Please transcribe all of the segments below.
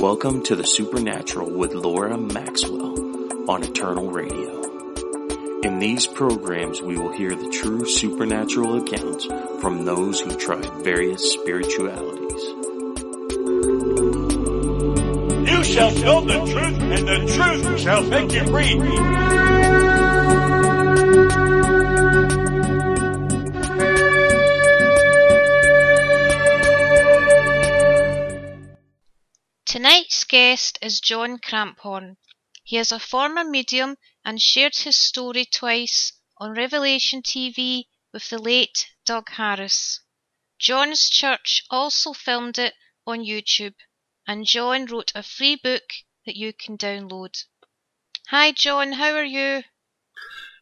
Welcome to the Supernatural with Laura Maxwell on Eternal Radio. In these programs, we will hear the true supernatural accounts from those who tried various spiritualities. You shall know the truth, and the truth shall make you free. Tonight's guest is John Cramphorn. He is a former medium and shared his story twice on Revelation TV with the late Doug Harris. John's church also filmed it on YouTube, and John wrote a free book that you can download. Hi, John, how are you?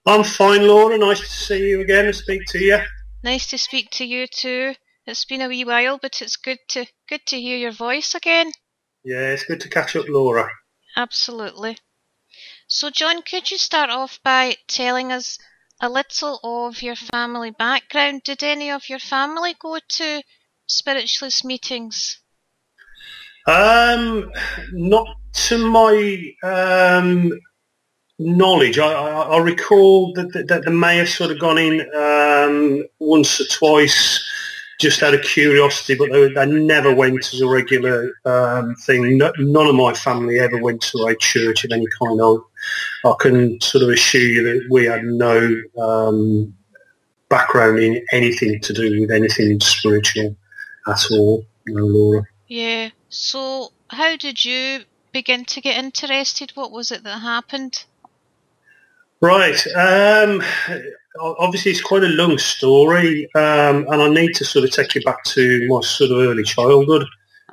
I'm fine, Laura. Nice to see you again and speak to you. Nice to speak to you too. It's been a wee while, but it's good to good to hear your voice again. Yeah, it's good to catch up, Laura. Absolutely. So, John, could you start off by telling us a little of your family background? Did any of your family go to spiritualist meetings? Um, not to my um, knowledge. I, I, I recall that, that, that they may have sort of gone in um, once or twice just out of curiosity, but they, they never went as a regular um, thing. No, none of my family ever went to a church of any kind. I, I can sort of assure you that we had no um, background in anything to do with anything spiritual at all, no, Laura. Yeah. So, how did you begin to get interested? What was it that happened? Right. Um, obviously, it's quite a long story, um, and I need to sort of take you back to my sort of early childhood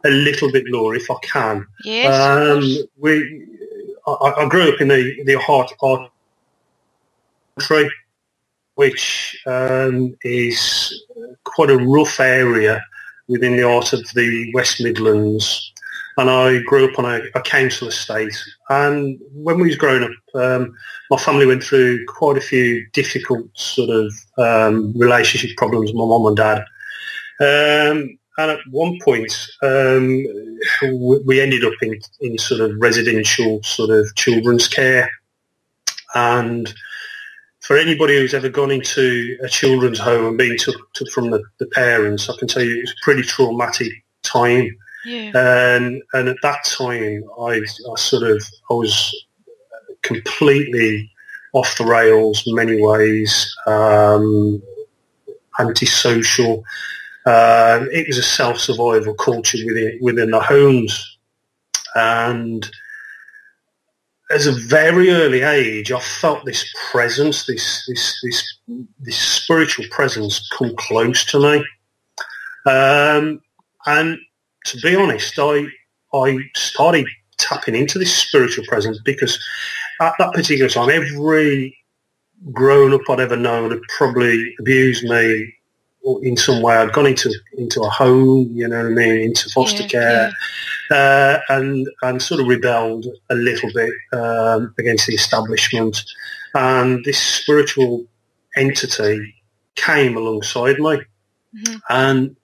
a little bit, Laura, if I can. Yes. Um, we, I, I grew up in the the heart art country, which um, is quite a rough area within the heart of the West Midlands. And I grew up on a, a council estate. And when we was growing up, um, my family went through quite a few difficult sort of um, relationship problems with my mum and dad. Um, and at one point, um, we ended up in, in sort of residential sort of children's care. And for anybody who's ever gone into a children's home and been took, took from the, the parents, I can tell you it was a pretty traumatic time. Yeah. And, and at that time, I, I sort of, I was completely off the rails in many ways, um, antisocial. Um, it was a self-survival culture within, within the homes. And as a very early age, I felt this presence, this, this, this, this spiritual presence come close to me. Um, and to be honest, I, I started tapping into this spiritual presence because at that particular time, every grown-up I'd ever known had probably abused me in some way. I'd gone into into a home, you know what I mean, into foster Yeah, care, uh, and and sort of rebelled a little bit um, against the establishment. And this spiritual entity came alongside me, Mhm. and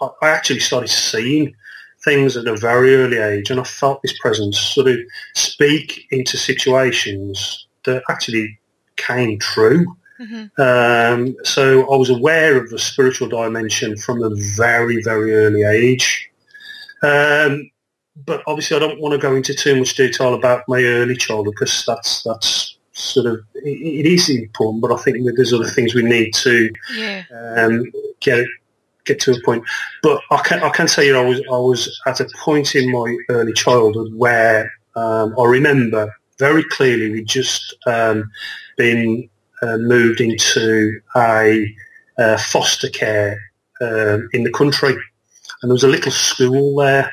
I, actually started seeing things at a very early age, and I felt this presence sort of speak into situations that actually came true. Mhm. Um, so I was aware of the spiritual dimension from a very, very early age. Um, but obviously, I don't want to go into too much detail about my early childhood because that's that's sort of it, it is important. But I think that there's other things we need to Yeah. um, get get to a point. But I can I can say you I was I was at a point in my early childhood where um, I remember very clearly we'd just um, been uh, moved into a uh, foster care um, in the country, and there was a little school there.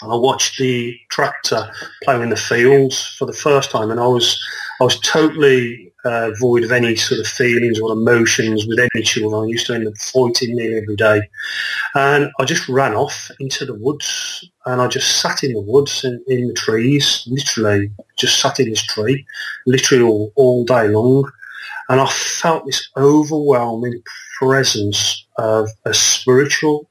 And I watched the tractor ploughing the fields for the first time, and I was I was totally uh, void of any sort of feelings or emotions with any children. I used to end up fighting nearly every day. And I just ran off into the woods and I just sat in the woods in, in the trees, literally just sat in this tree, literally all, all day long. And I felt this overwhelming presence of a spiritual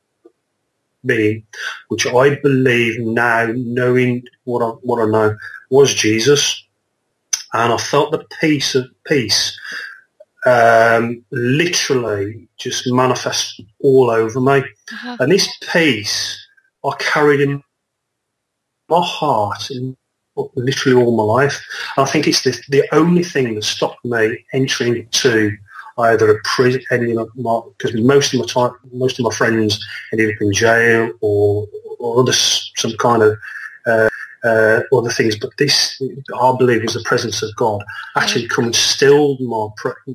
being, which I believe now, knowing what I, what I know, was Jesus. And I felt the peace of peace um, literally just manifest all over me. Uh-huh. And this peace I carried in my heart in literally all my life. And I think it's the, the only thing that stopped me entering into either a prison, any of my, because most of my time, most of my friends ended up in jail or, or other, some kind of uh, other things. But this, I believe, was the presence of God actually come and stilled my,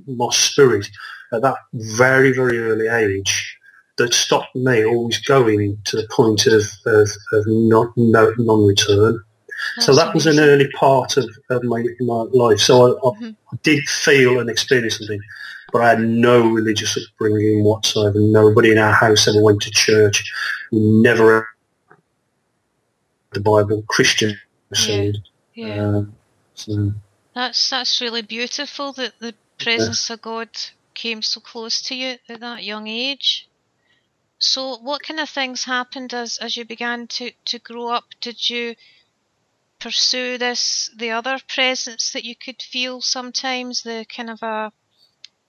my spirit at that very, very early age that stopped me always going to the point of, of, of non, no, non-return. So that was an early part of, of my, my life. So I, I, Mhm. Did feel and experience something, but I had no religious upbringing whatsoever. Nobody in our house ever went to church. We never the Bible, Christian seed. Yeah. Um, so, That's that's really beautiful that the presence of God came so close to you at that young age. So what kind of things happened as, as you began to, to grow up? Did you pursue this the other presence that you could feel sometimes, the kind of a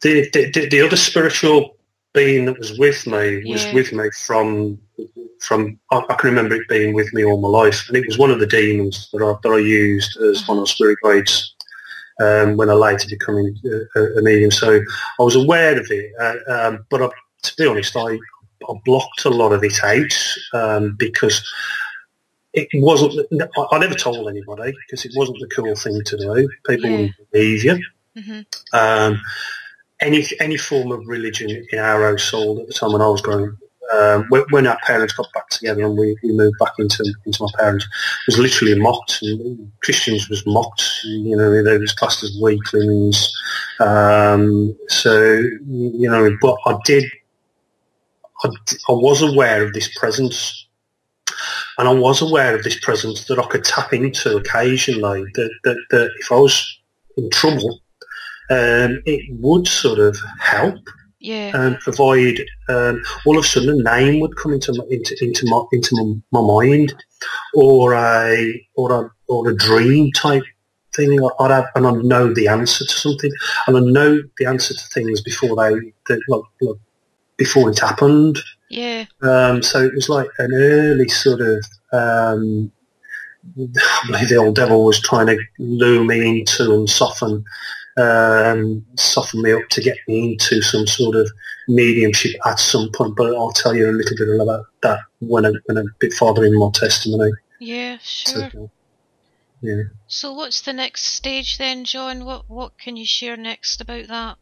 the, the, the, the other spiritual being that was with me was Yeah. with me from from I, I can remember it being with me all my life, and it was one of the demons that I, that I used as one of the spirit guides um, when I later became a, a, a medium. So I was aware of it, uh, um, but I, to be honest, I, I blocked a lot of it out um, because it wasn't. I, never told anybody because it wasn't the cool thing to do. People Yeah. wouldn't believe you Mhm. um, any any form of religion in our household at the time when I was growing. Um, when, when our parents got back together and we, we moved back into into my parents, it was literally mocked. And Christians was mocked. You know, they was classed as weaklings. Um, so you know, but I did. I, I was aware of this presence, and I was aware of this presence that I could tap into occasionally. That that, that if I was in trouble, um, it would sort of help yeah, and provide. Um, all of a sudden, a name would come into my, into into my into my, my mind, or a or a or a dream type thing. I'd have, and I'd know the answer to something, and I know the answer to things before they, they like, like before it happened. yeah, Um, so it was like an early sort of. Um, I believe the old devil was trying to lure me into and soften, um, soften me up to get me into some sort of mediumship at some point. But I'll tell you a little bit about that when I when I'm a bit farther in my testimony. yeah, sure. So, yeah. So what's the next stage then, John? What what can you share next about that?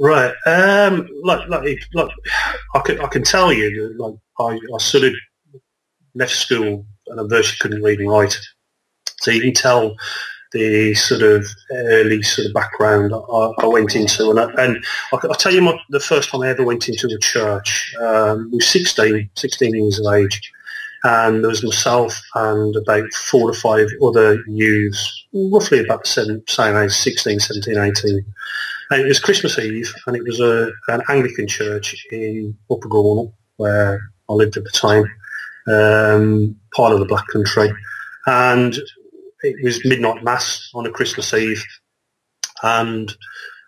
Right. Um, like, like, like, I can, I can tell you that, like, I, I sort of left school and I virtually couldn't read and write. So you can tell the sort of early sort of background I, I went into. And, I, and I, will tell you my, the first time I ever went into a church, um, I was 16, 16 years of age. And there was myself and about four or five other youths, roughly about the same, same age, 16, 17, 18. And it was Christmas Eve, and it was a, an Anglican church in Upper Gornal, where I lived at the time, um, part of the Black Country. And it was midnight mass on a Christmas Eve, and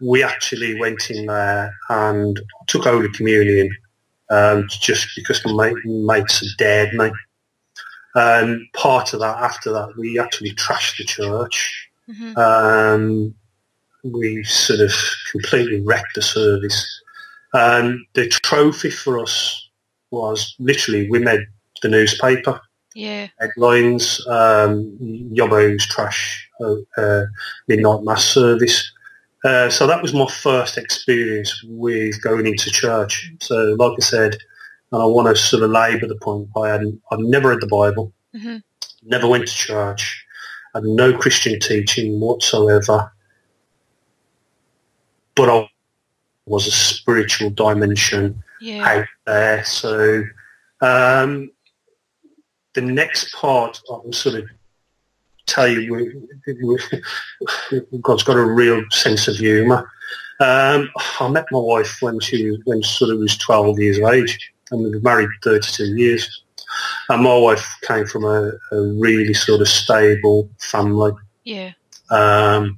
we actually went in there and took Holy Communion um, just because my mate, mates had dared me. And part of that, after that, we actually trashed the church. hmm Um, we sort of completely wrecked the service. And the trophy for us was literally we made the newspaper Yeah, headlines, um, Yobbo's trash uh, uh, midnight mass service. Uh, so that was my first experience with going into church. So like I said, and I want to sort of labour the point, I hadn't, I'd never read the Bible, hmm never went to church, had no Christian teaching whatsoever, but I was a spiritual dimension yeah, out there. So um, the next part I can sort of tell you, God's got a real sense of humour. Um, I met my wife when she was, when she sort of was 12 years of age, and we've been married 32 years. And my wife came from a, a really sort of stable family. Yeah. Um,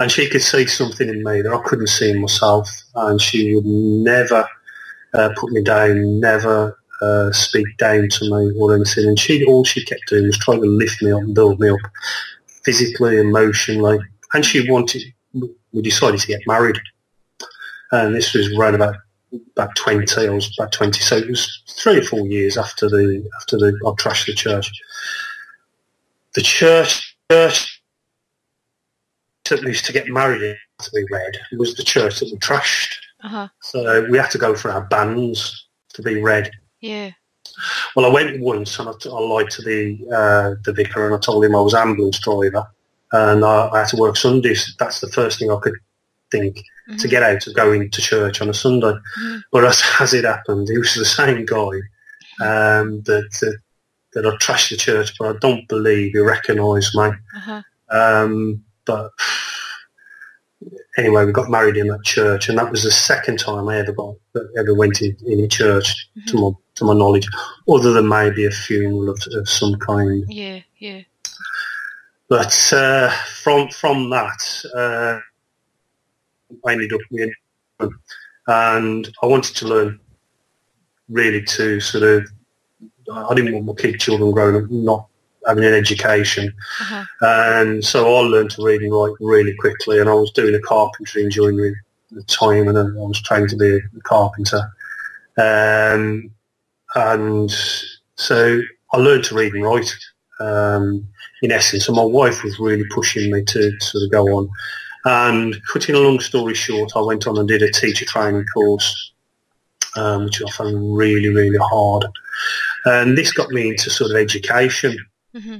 and she could see something in me that I couldn't see in myself. And she would never uh, put me down, never uh, speak down to me or anything. And she, all she kept doing was trying to lift me up and build me up physically, emotionally. And she wanted, we decided to get married. And this was around about about 20, I was about 20, so it was three or four years after the, after the, I trashed the church. The church, church that we used to get married in to be read was the church that we trashed. Uh-huh. So we had to go for our banns to be read. Yeah. Well, I went once and I, I lied to the uh, the vicar and I told him I was ambulance driver and I, I had to work Sundays. That's the first thing I could think to get out of going to church on a Sunday. Mhm. But as, as it happened, he was the same guy um, that, that that I trashed the church, but I don't believe he recognised me. Uh-huh. Um, but anyway, we got married in that church, and that was the second time I ever got ever went in, in a church to my to my knowledge, other than maybe a funeral of, of some kind. Yeah, yeah. But uh, from from that, uh, I ended up in, and I wanted to learn really to sort of. I didn't want my kid children growing up not having an education, Uh-huh. and so I learned to read and write really quickly. And I was doing a carpentry and during the, the time, and I was trying to be a carpenter. Um, and so I learned to read and write. Um, in essence, and my wife was really pushing me to sort of go on. And cutting a long story short, I went on and did a teacher training course, um, which I found really, really hard. And this got me into sort of education. hmm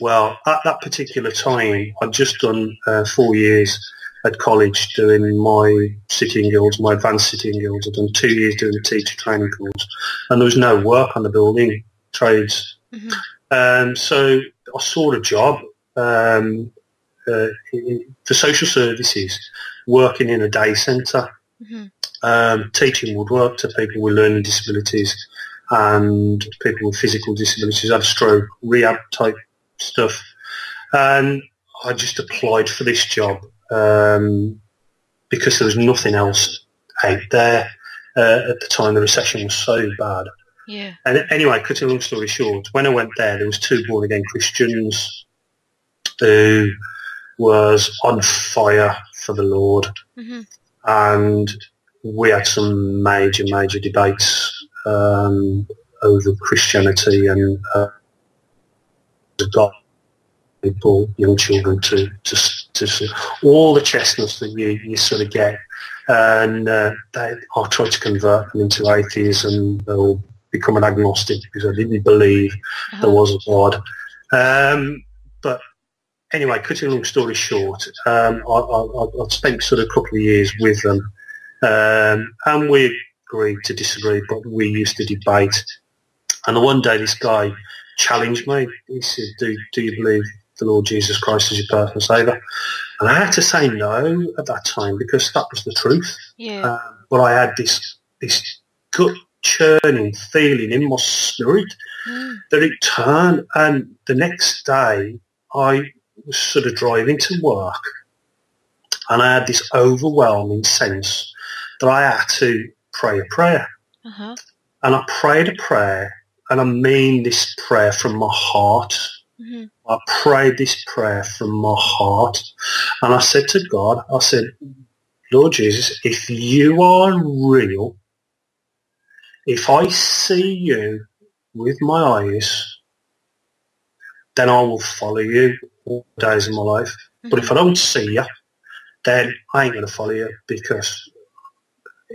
Well, at that particular time, I'd just done uh, four years at college doing my City and Guilds, my advanced City and Guilds. I'd done two years doing the teacher training course, and there was no work on the building trades. hmm Um, so I sought a job um, uh, in- for social services, working in a day centre, hmm um, teaching woodwork to people with learning disabilities and people with physical disabilities, had a stroke, rehab type stuff. And I just applied for this job um, because there was nothing else out there. Uh, at the time, the recession was so bad. Yeah. And anyway, cutting a long story short, when I went there, there was two born again Christians who was on fire for the Lord, hmm and we had some major, major debates um, over Christianity and uh, God, people, young children, to to, all the chestnuts that you, you sort of get. And uh, they, I tried to convert them into atheism or become an agnostic because I didn't believe there Uh-huh. was a God. Um, but anyway, cutting a long story short, um, I, I, I- spent sort of a couple of years with them, um, and we agreed to disagree, but we used to debate. And the one day, this guy challenged me. He said, "Do do you believe the Lord Jesus Christ as your personal savior. And I had to say no at that time because that was the truth. Yeah. Um, but I had this this gut churning feeling in my spirit Mm. that it turned and the next day I was sort of driving to work and I had this overwhelming sense that I had to pray a prayer. Uh-huh. And I prayed a prayer and I mean this prayer from my heart. Hmm I prayed this prayer from my heart and I said to God, I said, Lord Jesus, if you are real, if I see you with my eyes, then I will follow you all the days of my life. But if I don't see you, then I ain't going to follow you because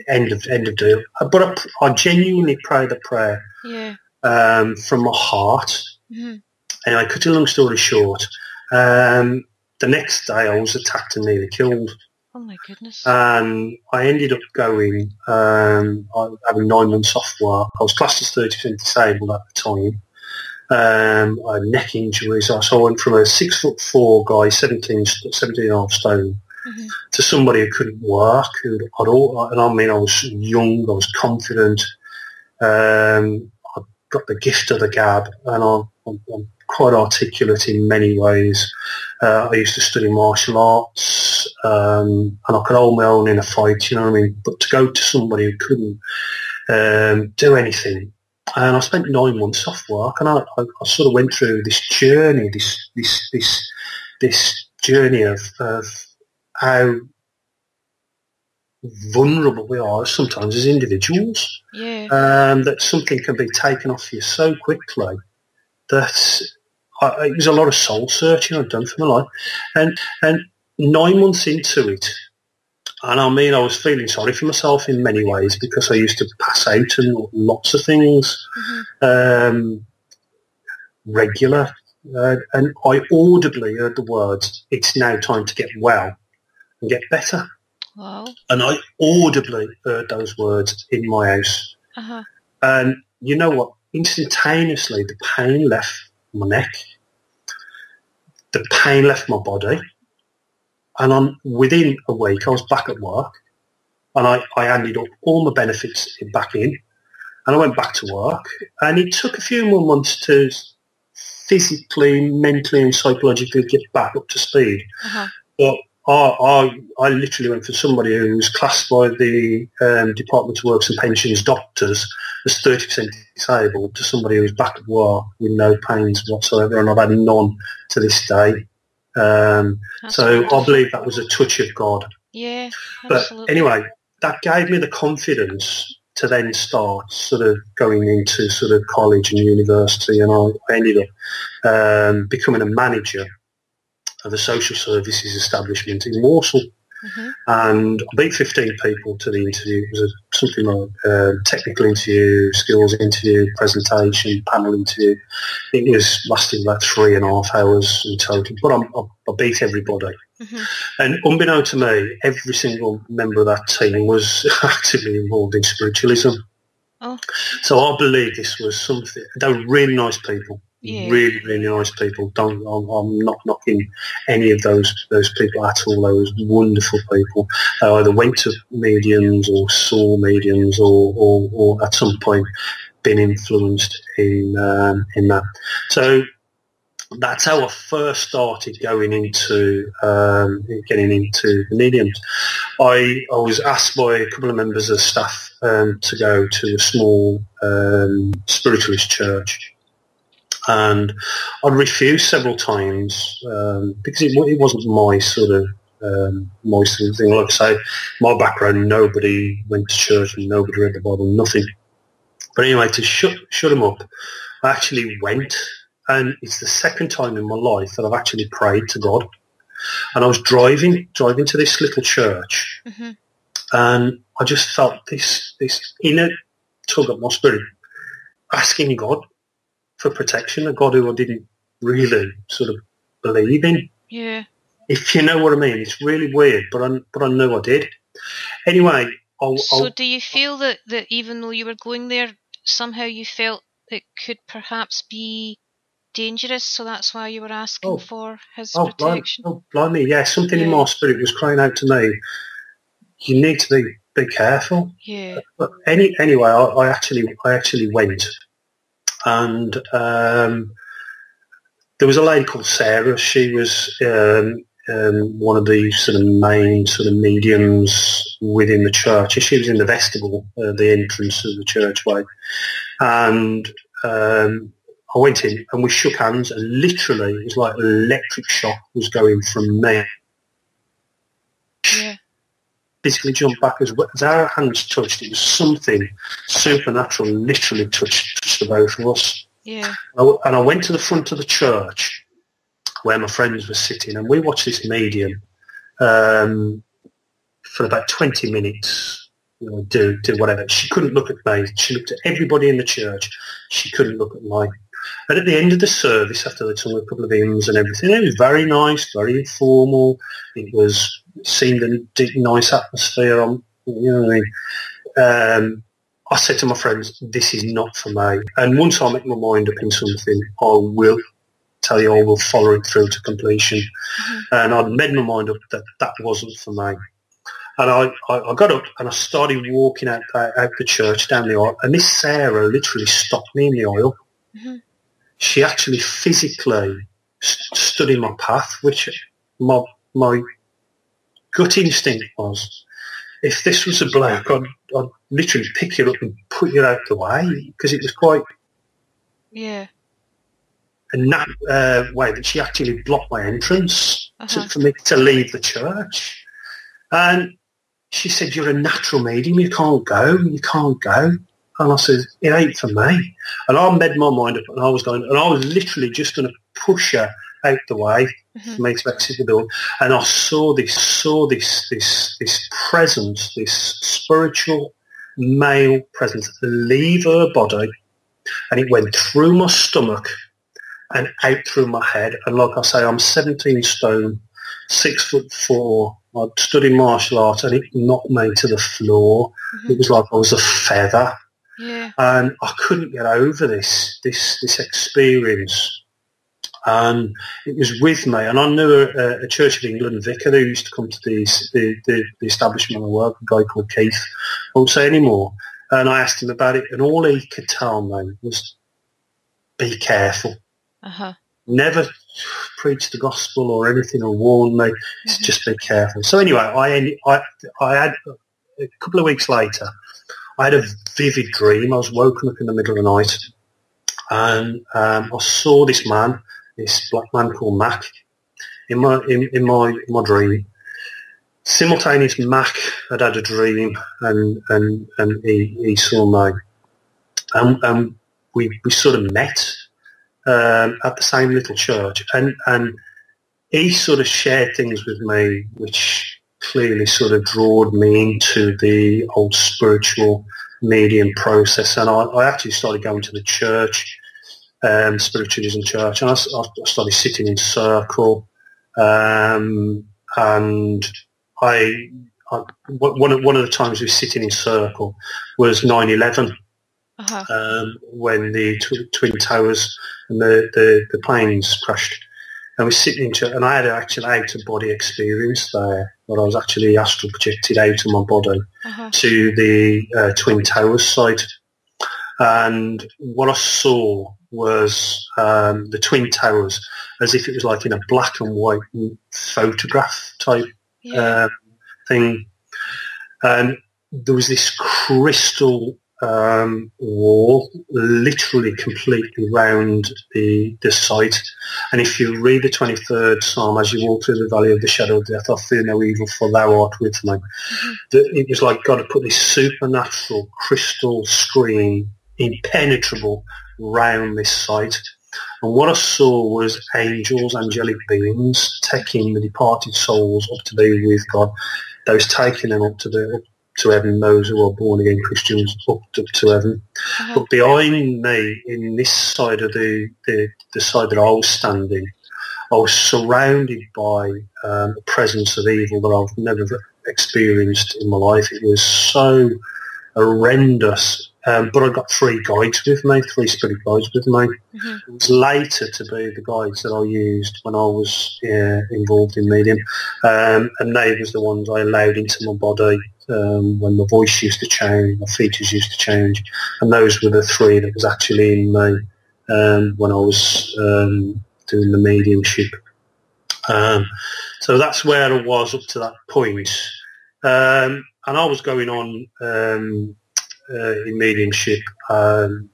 end of end of deal. But I, I genuinely prayed the prayer Yeah. um, from my heart. hmm Anyway, cut a long story short, um, the next day I was attacked and nearly killed. Oh my goodness. And I ended up going, um, I- having nine months off work. I was classed as 30% disabled at the time. Um, I had neck injuries. So I went from a six foot four guy, 17, 17 and a half stone, hmm to somebody who couldn't work. Who'd, I'd all, and I mean, I was young, I was confident. Um, I got the gift of the gab, and I'm quite articulate in many ways. Uh, I used to study martial arts, um, and I could hold my own in a fight. You know what I mean? But to go to somebody who couldn't um, do anything, and I spent nine months off work, and I, I, I, sort of went through this journey, this this this this journey of, of how vulnerable we are sometimes as individuals. Yeah. Um, that something can be taken off you so quickly that I, it was a lot of soul searching I'd done for my life, and and nine months into it, and I mean I was feeling sorry for myself in many ways because I used to pass out and lots of things, mm-hmm. um, regular, uh, and I audibly heard the words, "It's now time to get well and get better." Wow. And I audibly heard those words in my house. Uh-huh. And you know what? Instantaneously, the pain left my neck. The pain left my body. And on within a week, I was back at work. And I, I handed up all my benefits back in. And I went back to work. And it took a few more months to physically, mentally and psychologically get back up to speed. Uh-huh. But I, I, I literally went for somebody who was classed by the um, Department of Works and Pensions doctors as 30% disabled to somebody who was back at work with no pains whatsoever, and I've had none to this day. Um, so. I believe that was a touch of God. Yeah, absolutely. But anyway, that gave me the confidence to then start sort of going into sort of college and university, and I ended up um, becoming a manager of a social services establishment in Walsall. Mm-hmm. And I beat 15 people to the interview. It was a, something like a technical interview, skills interview, presentation, panel interview. It was lasting about three and a half hours in total, but I, I, I beat everybody. Mm-hmm. And unbeknown to me, every single member of that team was actively involved in spiritualism. Oh. So I believe this was something. They were really nice people. Yeah. Really, really nice people. Don't I'm, I'm, not knocking any of those those people at all. Those wonderful people. Either went to mediums or saw mediums or, or, or at some point been influenced in um, in that. So that's how I first started going into um, getting into mediums. I, I was asked by a couple of members of staff um, to go to a small um, spiritualist church and I'd refused several times um, because it, it, wasn't my sort of um, my sort of thing. Like I say, my background, nobody went to church and nobody read the Bible, nothing. But anyway, to shut shut them up, I actually went, and it's the second time in my life that I've actually prayed to God. And I was driving driving to this little church, mm-hmm. and I just felt this this inner tug at my spirit, asking God for protection, a God who I didn't really sort of believe in. Yeah. If you know what I mean, it's really weird, but I but I know I did. Anyway, I'll, so I'll, do you feel that that even though you were going there, somehow you felt it could perhaps be dangerous, so that's why you were asking oh, for his oh, protection. Blimey, oh, blimey, yeah, something yeah. in my spirit was crying out to me. You need to be be careful. Yeah. But any anyway, I, I actually I actually went and um, there was a lady called Sarah. She was um, um, one of the sort of main sort of mediums within the church. She was in the vestibule, uh, the entrance of the churchway, and um, I went in and we shook hands, and literally it was like an electric shock was going from me. Yeah physically jumped back as, as our hands touched. It was something supernatural, literally touched, touched the both of us. Yeah. And I went to the front of the church where my friends were sitting, and we watched this medium um, for about 20 minutes. You know, do do whatever. She couldn't look at me. She looked at everybody in the church. She couldn't look at me. And at the end of the service, after they sung a couple of hymns and everything, it was very nice, very informal. It was seemed a nice atmosphere. On you know, I, mean? um, I said to my friends, "This is not for me." And once I make my mind up in something, I will tell you I will follow it through to completion. Mm-hmm. And I'd made my mind up that that wasn't for me. And I, I, I got up and I started walking out, out, out the church down the aisle. And Miss Sarah literally stopped me in the aisle. Mhm. She actually physically st- stood in my path, which my my gut instinct was, if this was a bloke, I'd, I'd literally pick you up and put you out the way because it was quite Yeah. a nat- uh, way that she actually blocked my entrance Uh-huh. for me to leave the church. And she said, you're a natural medium, you can't go, you can't go. And I said, it ain't for me. And I made my mind up and I was going, and I was literally just going to push her out the way Mhm. for me to the door. And I saw this, saw this, this, this presence, this spiritual male presence leave her body and it went through my stomach and out through my head. And like I say, I'm 17 stone, six foot four. I'd studied martial arts and it knocked me to the floor. Mhm. It was like I was a feather. Yeah. And I couldn't get over this, this, this experience. And it was with me. And I knew a, a Church of England vicar who used to come to these, the, the, the establishment I work, a guy called Keith. I won't say any more. And I asked him about it and all he could tell me was, be careful. Uh-huh. Never preach the gospel or anything or warn me. It's just be careful. So anyway, I, I, I had a couple of weeks later, I had a vivid dream. I was woken up in the middle of the night and um, I saw this man, this black man called Mac, in my in, in my in my dream. Simultaneous, Mac had had a dream and and and he, he saw me, and, and we we sort of met um, at the same little church, and and he sort of shared things with me which clearly sort of drawed me into the old spiritual medium process, and I, I actually started going to the church, um, spiritualism church, and I started sitting in circle, um, and I, I one of one of the times we were sitting in circle was 9-11 Uh-huh. um, when the tw- twin towers and the, the, the planes crashed. And we were sitting in church, and I had an actual out-of-body experience there, where I was actually astral projected out of my body Uh-huh. to the uh, Twin Towers site. And what I saw was um, the Twin Towers as if it was like in a black and white photograph type Yeah. um, thing. And there was this crystal um, wall literally completely round the, the site. And if you read the 23rd Psalm, as you walk through the valley of the shadow of death, I fear no evil, for thou art with me. That It was like God had put this supernatural crystal screen, impenetrable, round this site. And what I saw was angels, angelic beings, taking the departed souls up to be with God. Those taking them up to the up to heaven, those who are born again Christians up to, to heaven. Uh-huh. But behind me, in this side of the, the, the side that I was standing, I was surrounded by um, a presence of evil that I've never experienced in my life. It was so horrendous. Um, but I got three guides with me, three spirit guides with me. Mhm. It was later to be the guides that I used when I was uh, involved in medium. Um, and they was the ones I allowed into my body um, when my voice used to change, my features used to change. And those were the three that was actually in me um, when I was um, doing the mediumship. Um, so that's where I was up to that point. Um, and I was going on in mediumship. Um,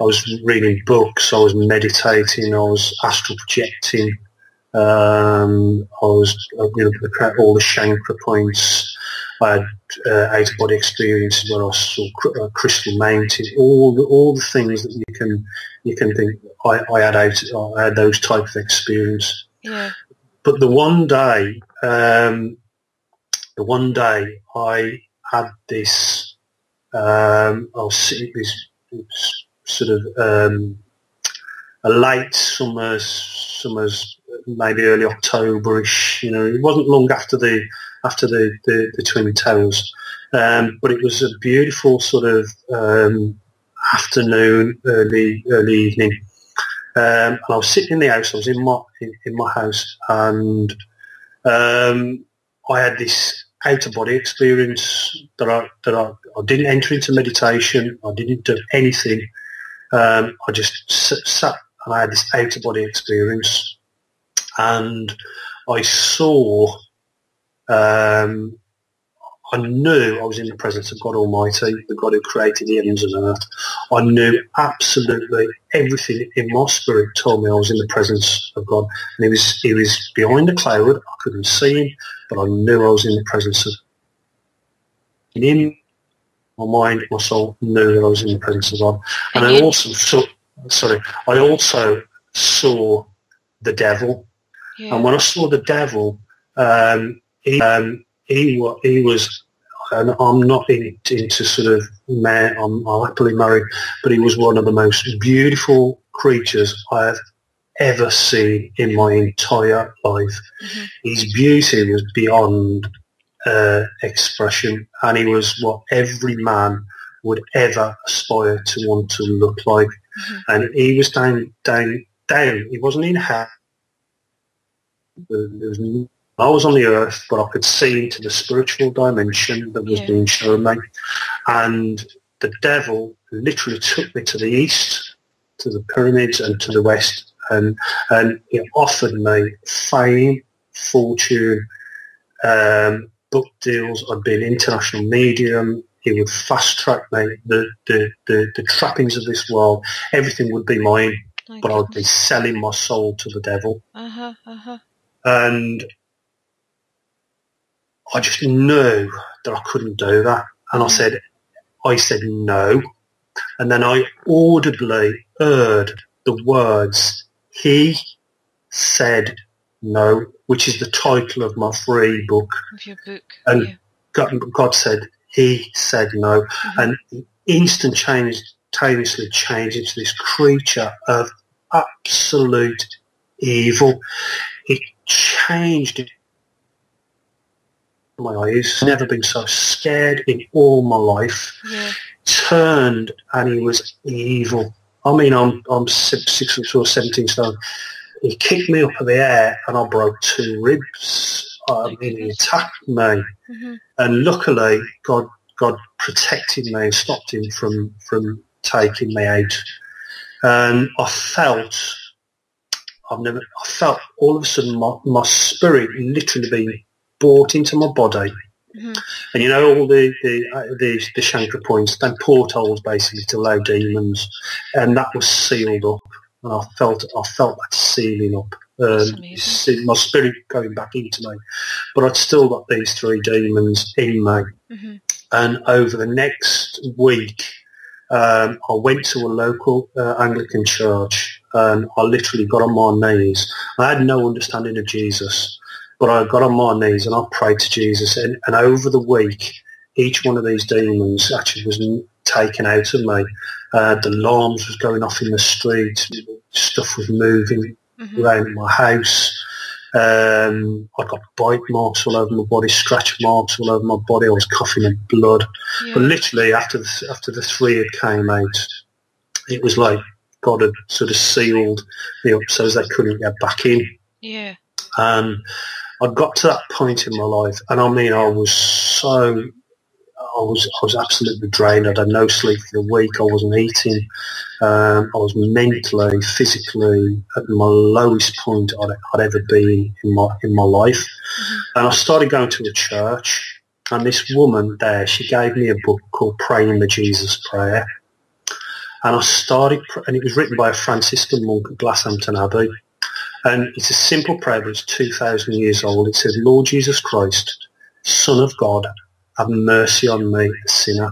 I was reading books. I was meditating. I was astral projecting. Um, I was uh, you know looking at all the chakra points. I had uh, out of body experiences where I saw uh, crystal mountains, All the all the things that you can you can think. I, I had out. I had those type of experience. Yeah. But the one day, um, the one day I had this, um, sitting this, this sort of um, a late summer's, summer's maybe early Octoberish. You know, it wasn't long after the after the the, the Twin Towers, um, but it was a beautiful sort of um, afternoon, early early evening. Um, and I was sitting in the house. I was in my in, in my house, and um, I had this out of body experience that I that I, I didn't enter into meditation. I didn't do anything. Um, I just sat and I had this out of body experience, and I saw. Um, I knew I was in the presence of God Almighty, the God who created the heavens and earth. I knew absolutely everything in my spirit told me I was in the presence of God. And he was he was behind the cloud. I couldn't see him, but I knew I was in the presence of him. My mind, my soul knew that I was in the presence of God. And I also saw sorry, I also saw the devil. Yeah. And when I saw the devil, um, he, um, he, he was, and I'm not in, into sort of man, I'm, I'm happily married, but he was one of the most beautiful creatures I have ever seen in my entire life. Mhm. His beauty was beyond uh, expression, and he was what every man would ever aspire to want to look like. Mhm. And he was down, down, down. He wasn't in hell. There was I was on the earth, but I could see into the spiritual dimension that was Yeah. being shown me. And the devil literally took me to the east, to the pyramids, and to the west, and and he offered me fame, fortune, um, book deals. I'd be an international medium. He would fast track me. The, the, the, the trappings of this world, everything would be mine, but I'd be selling my soul to the devil. Uh-huh, uh-huh. And I just knew that I couldn't do that. And I said, I said no. And then I audibly heard the words, he said no, which is the title of my free book. Of your book. And- yeah. God, God said, he said no. Mhm. And instantaneously changed into this creature of absolute evil. It changed my eyes. Never been so scared in all my life. Yeah. Turned and he was evil. I mean, I'm I'm six, six foot or seventeen stone. He kicked me up in the air and I broke two ribs. I mean, he attacked me hmm and luckily God God protected me and stopped him from from taking me out. And I felt I've never I felt all of a sudden my, my spirit literally being brought into my body. hmm And you know all the the uh, the, the chakra points, then portholes basically to allow demons, and that was sealed up. And I felt I felt that sealing up. Um, my spirit going back into me, but I'd still got these three demons in me. hmm And over the next week, um, I went to a local uh, Anglican church and I literally got on my knees. I had no understanding of Jesus, but I got on my knees and I prayed to Jesus. And, and over the week, each one of these demons actually was taken out of me. Uh, the alarms was going off in the street. Stuff was moving hmm around my house. Um, I got bite marks all over my body, scratch marks all over my body. I was coughing up blood. Yeah. But literally, after the, after the three had came out, it was like God had sort of sealed me up so as they couldn't get back in. yeah. And I got to that point in my life, and I mean, I was so, I was, I was absolutely drained. I'd had no sleep for a week. I wasn't eating. Um, I was mentally, physically at my lowest point I'd, I'd ever been in my in my life. And I started going to a church, and this woman there, she gave me a book called Praying the Jesus Prayer. And I started, and it was written by a Franciscan monk at Glasshampton Abbey. And it's a simple prayer, but it's 2,000 years old. It says, Lord Jesus Christ, Son of God, have mercy on me, a sinner.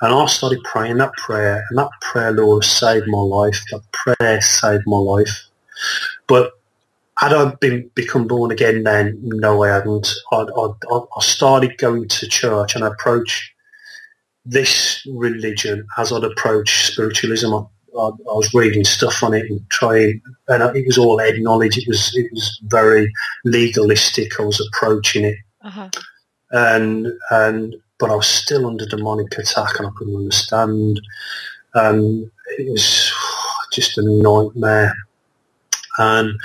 And I started praying that prayer, and that prayer, Lord, saved my life. That prayer saved my life. But had I been become born again then? No, I hadn't. I, I, I started going to church and I approached this religion as I'd approach spiritualism. I, I, I was reading stuff on it and trying, and it was all head knowledge. It was it was very legalistic. I was approaching it, Uh-huh. and and but I was still under demonic attack, and I couldn't understand. And it was just a nightmare. And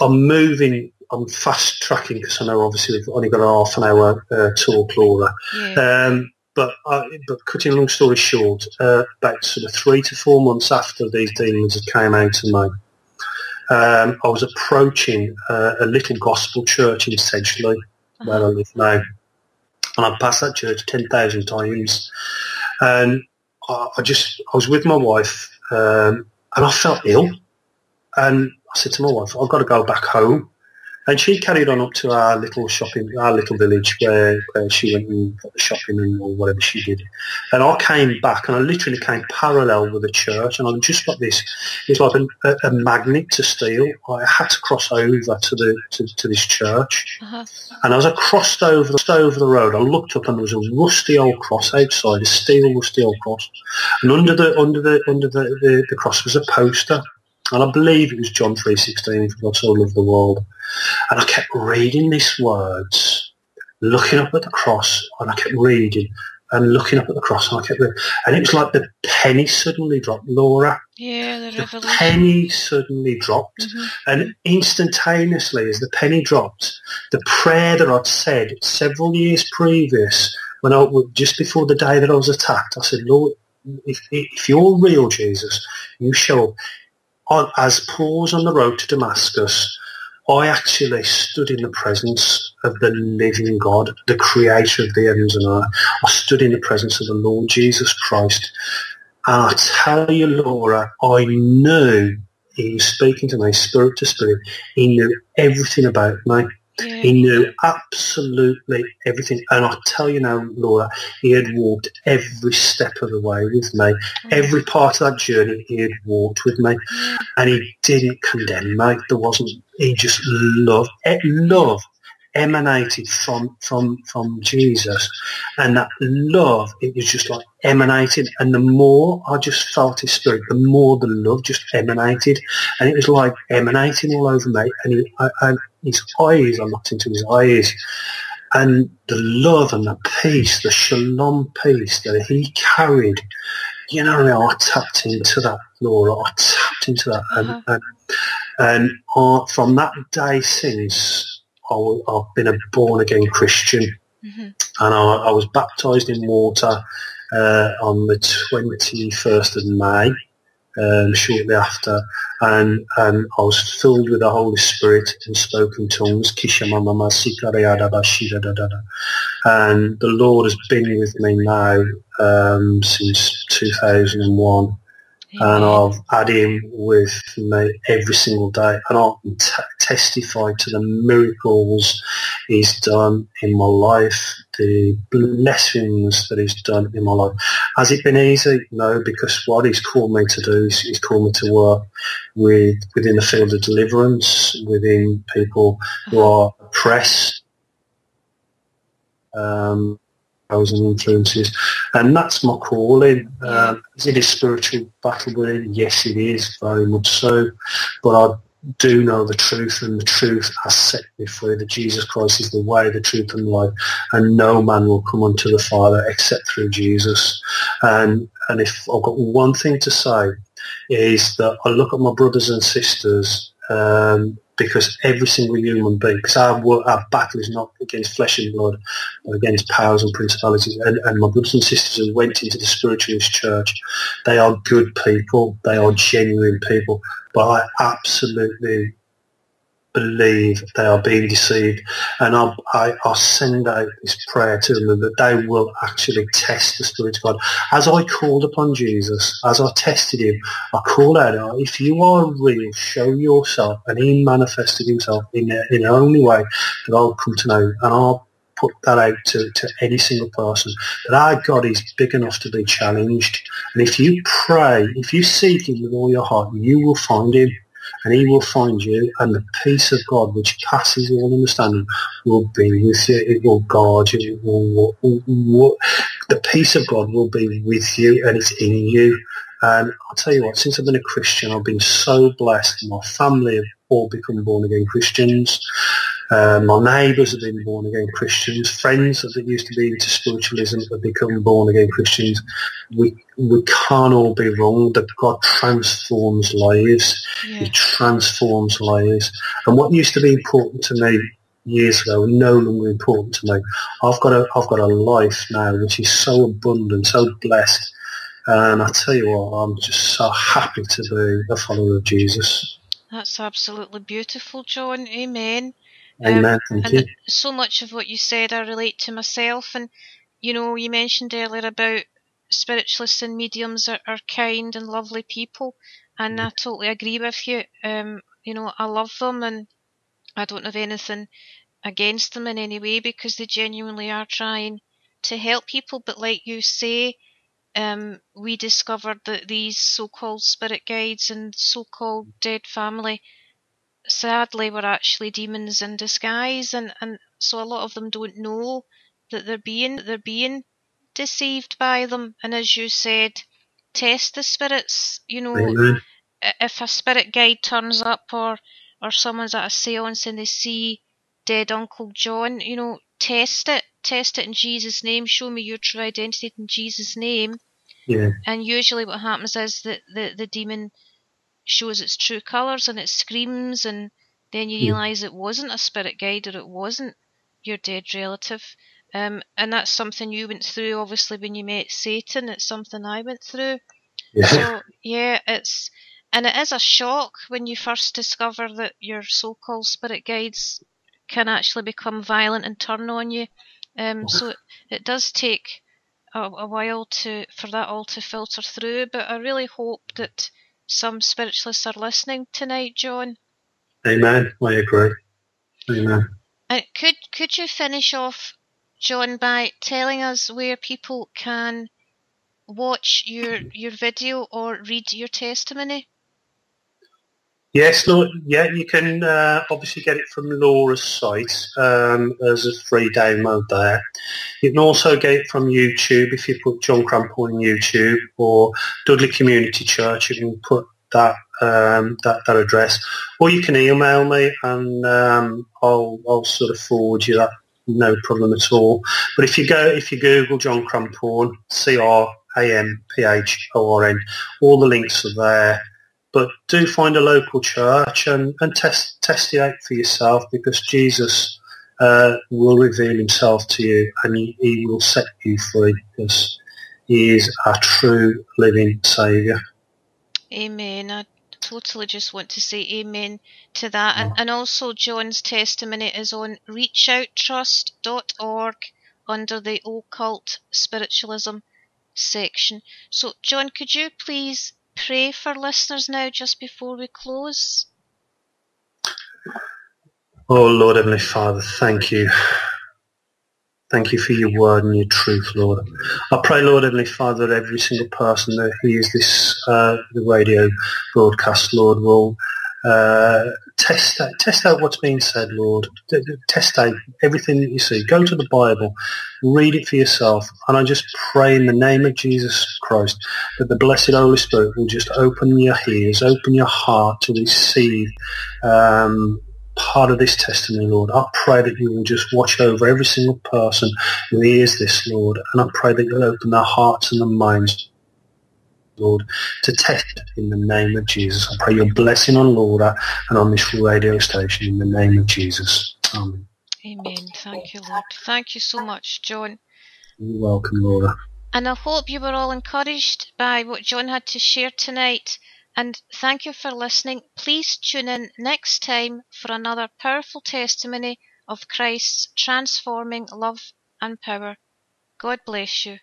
I'm moving I'm fast tracking because I know obviously we've only got a half an hour uh, talk, Laura. Yeah. Um, but uh, but cutting a long story short, uh, about sort of three to four months after these demons had came out of me, um, I was approaching uh, a little gospel church in Sedgley, where I live now, and I passed that church ten thousand times, and I, I just I was with my wife, um, and I felt ill, and I said to my wife, I've got to go back home. And she carried on up to our little shopping, our little village where, where she went and got the shopping and or whatever she did. And I came back and I literally came parallel with the church and I just got this, it's like a, a, magnet to steel. I had to cross over to the to, to this church. Uh-huh. And as I crossed over, the, over the road, I looked up and there was a rusty old cross outside, a steel rusty old cross. And under the under the under the, the, the cross was a poster. And I believe it was John 3.16, for God so loved the world. And I kept reading these words, looking up at the cross, and I kept reading and looking up at the cross, and I kept reading. And it was like the penny suddenly dropped, Laura. Yeah, the The penny suddenly dropped. Mhm. And instantaneously, as the penny dropped, the prayer that I'd said several years previous, when I just before the day that I was attacked, I said, Lord, if, if you're real, Jesus, you show up. On, as Paul's on the road to Damascus, I actually stood in the presence of the living God, the creator of the heavens and earth. I stood in the presence of the Lord Jesus Christ. And I tell you, Laura, I knew he was speaking to me, spirit to spirit. He knew everything about me. Yeah. He knew absolutely everything. And I tell you now, Laura, he had walked every step of the way with me. Every part of that journey he had walked with me. And he didn't condemn me. There wasn't, he just loved, eh, love emanated from, from, from Jesus. And that love, it was just like emanating. And the more I just felt his spirit, the more the love just emanated. And it was like emanating all over me. And, he, I, and his eyes, I looked into his eyes. And the love and the peace, the shalom peace that he carried, you know, I tapped into that, Laura. I tapped into that. Uh-huh. And, and, and from that day since, I, have been a born-again Christian Mhm. and I, I was baptised in water uh, on the 21st of May, um, shortly after, and, and I was filled with the Holy Spirit and spoke in tongues, and the Lord has been with me now um, since 2001 and I've had him with me every single day, and I can t- testify to the miracles he's done in my life, the blessings that he's done in my life. Has it been easy? No, because what he's called me to do is he's called me to work with within the field of deliverance, within people who are oppressed, um, powers and influences, and that's my calling. Um, is it a spiritual battle with it? Yes, it is, very much so. But I do know the truth, and the truth has set me free. That Jesus Christ is the way, the truth, and life, and no man will come unto the Father except through Jesus. And and if I've got one thing to say, is that I look at my brothers and sisters. Um, because every single human being, because our, our battle is not against flesh and blood, but against powers and principalities. And, and my brothers and sisters who went into the spiritualist church, they are good people. They are genuine people. But I absolutely believe they are being deceived. And I, I, send out this prayer to them that they will actually test the Spirit of God. As I called upon Jesus, as I tested him, I called out, "Oh, if you are real, show yourself. And he manifested himself in, a, in the only way that I'll come to know. And I'll put that out to, to any single person that our God is big enough to be challenged. And if you pray, if you seek him with all your heart, you will find him and he will find you and the peace of God which passes all understanding will be with you. It will guard you. It will, will- will- the peace of God will be with you and it's in you. And I'll tell you what, since I've been a Christian, I've been so blessed. My family have all become born again Christians. Uh, my neighbours have been born again Christians. Friends that used to be into spiritualism have become born again Christians. We we can't all be wrong that God transforms lives. Yeah. He transforms lives. And what used to be important to me years ago no longer important to me. I've got a I've got a life now which is so abundant, so blessed. And I tell you what, I'm just so happy to be a follower of Jesus. That's absolutely beautiful, John. Amen. Amen. Thank and you. so much of what you said I relate to myself. And, you know, you mentioned earlier about spiritualists and mediums are, are kind and lovely people. And I totally agree with you. Um, you know, I love them and I don't have anything against them in any way because they genuinely are trying to help people. But like you say, um, we discovered that these so-called spirit guides and so-called dead family sadly were actually demons in disguise and, and so a lot of them don't know that they're being they're being deceived by them. And as you said test the spirits you know i- if a spirit guide turns up or or someone's at a seance and they see dead uncle john you know test it test it in jesus name. Show me your true identity in jesus name. Yeah. and usually what happens is that the, the demon shows its true colours and it screams and then you Yeah. realise it wasn't a spirit guide or it wasn't your dead relative. Um, and that's something you went through obviously when you met Satan. It's something I went through. Yeah. So yeah, it's and it is a shock when you first discover that your so-called spirit guides can actually become violent and turn on you. Um, so it, it does take a, a while to for that all to filter through. But I really hope that some spiritualists are listening tonight, John. Amen. I agree. Amen. Uh, could could you finish off, John, by telling us where people can watch your your video or read your testimony? Yes, Lord. Yeah, you can uh, obviously get it from Laura's site um, as a free download there. You can also get it from YouTube if you put John Cramphorn on YouTube or Dudley Community Church. You can put that um, that, that address, or you can email me and um, I'll I'll sort of forward you that. No problem at all. But if you go if you Google John Cramphorn, C R A M P H O R N, all the links are there but do find a local church and, and test test it out for yourself because Jesus uh, will reveal himself to you and he, he will set you free because he is a true living saviour. Amen. I totally just want to say amen to that. And, and also, John's testimony is on reachouttrust.org under the occult spiritualism section. So, John, could you please pray for listeners now just before we close? Oh Lord Heavenly Father, thank you. Thank you for your word and your truth, Lord. I pray, Lord Heavenly Father, that every single person that hears this uh, the radio broadcast, Lord, will uh, test out, test out what's being said, Lord. Test out everything that you see. Go to the Bible, read it for yourself, and I just pray in the name of Jesus Christ that the blessed Holy Spirit will just open your ears, open your heart to receive um, part of this testimony, Lord. I pray that you will just watch over every single person who hears this, Lord, and I pray that you'll open their hearts and their minds, Lord, to test in the name of Jesus. I pray your blessing on Laura and on this radio station in the name of Jesus. Amen. Amen. Thank you, Lord. Thank you so much, John. You're welcome, Laura. And I hope you were all encouraged by what John had to share tonight. And thank you for listening. Please tune in next time for another powerful testimony of Christ's transforming love and power. God bless you.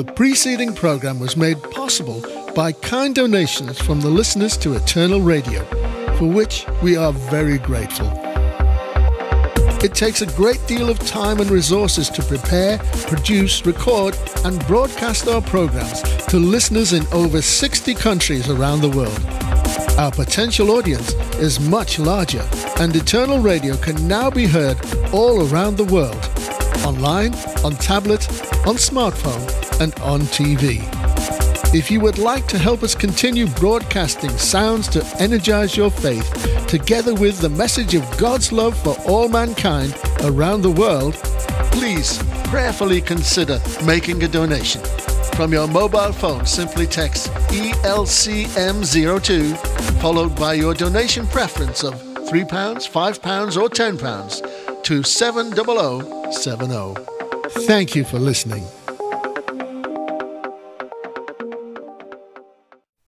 The preceding program was made possible by kind donations from the listeners to Eternal Radio, for which we are very grateful. It takes a great deal of time and resources to prepare, produce, record, and broadcast our programs to listeners in over 60 countries around the world. Our potential audience is much larger, and Eternal Radio can now be heard all around the world online, on tablet, on smartphone, and on TV. If you would like to help us continue broadcasting sounds to energize your faith, together with the message of God's love for all mankind around the world, please prayerfully consider making a donation. From your mobile phone, simply text ELCM02 followed by your donation preference of £3, £5 or £10 to 70070. Thank you for listening.